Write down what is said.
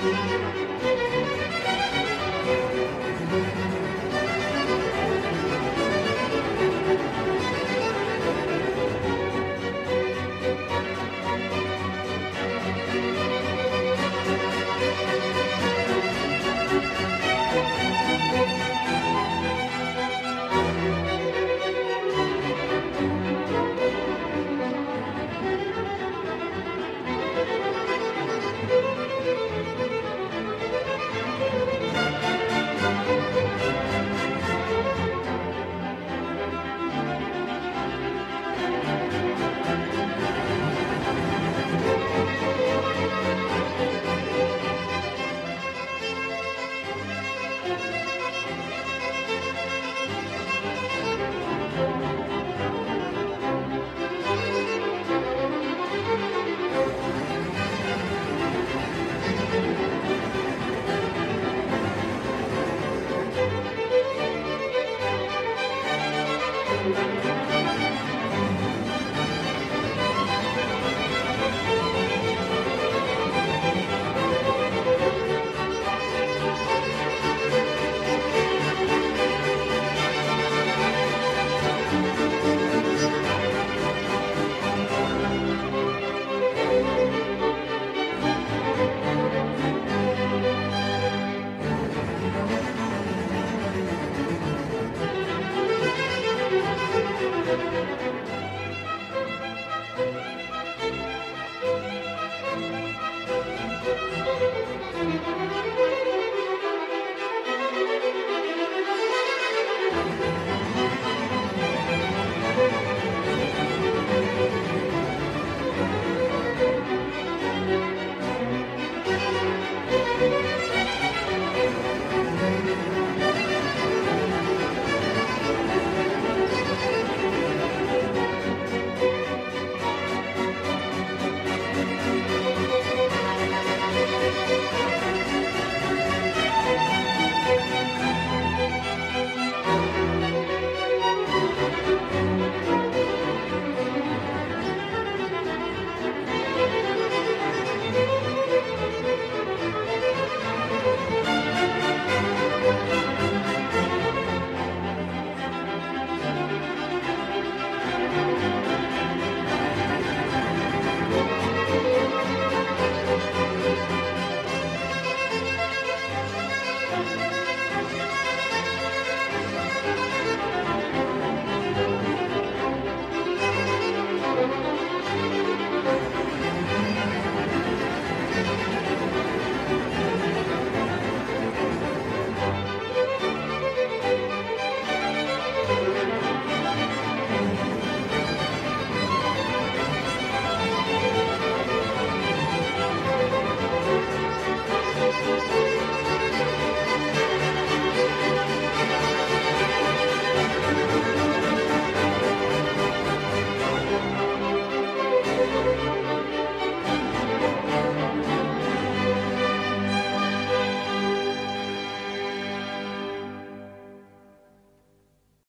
Música